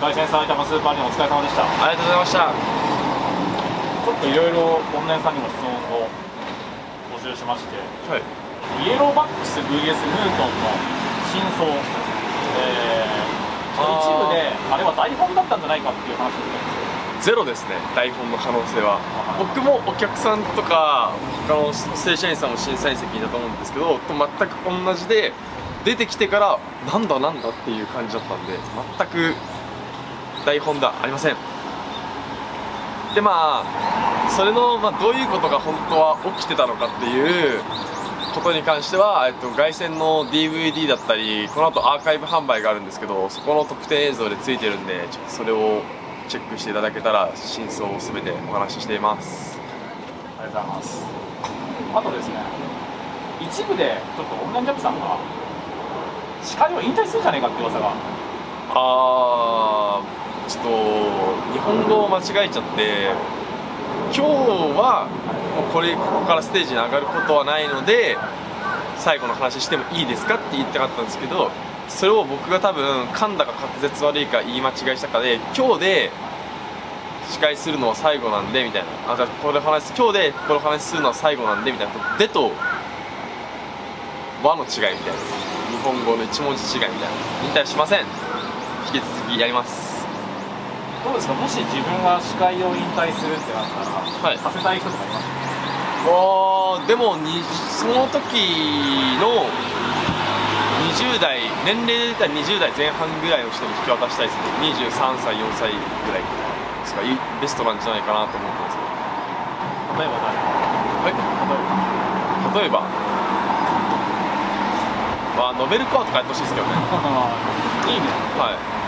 外線埼玉スーパーにお疲れ様でした。ありがとうございました。ちょっといろいろ本年さんにも質問を募集しましてはい。イエローバックス VS ムートンの真相、えー、一部であれは台本だったんじゃないかっていう話をゼロですね台本の可能性は。はい。僕もお客さんとか他の正社員さんも審査員席だと思うんですけどと全く同じで出てきてからなんだなんだっていう感じだったんで全く台本ではありません。でまあそれの、まあ、どういうことが本当は起きてたのかっていうことに関しては、えっと、外線の DVD だったりこの後アーカイブ販売があるんですけどそこの特典映像でついてるんでちょっとそれをチェックしていただけたら真相を全てお話ししています。ありがとうございます。あとですね一部でちょっとオンラインジャップさんが司会を引退するんじゃないかって噂が。あーちょっと日本語を間違えちゃって今日はもうこれここからステージに上がることはないので最後の話してもいいですかって言いたかったんですけどそれを僕が多分噛んだか滑舌悪いか言い間違いしたかで今日で司会するのは最後なんでみたいな。あじゃあこれ話今日でこれ話するのは最後なんでみたいな。でと和の違いみたいな。日本語の一文字違いみたいな。引退しません。引き続きやります。どうですか？もし自分が司会を引退するってなったら、はい。させたい人とかいます？あーでもにその時の20代年齢で言ったら20代前半ぐらいの人に引き渡したいですね。23歳4歳ぐらいですかベストなんじゃないかなと思ってます例えば誰？はい。例えば。まあノベルコアとかやってほしいですけどね。いいね。はい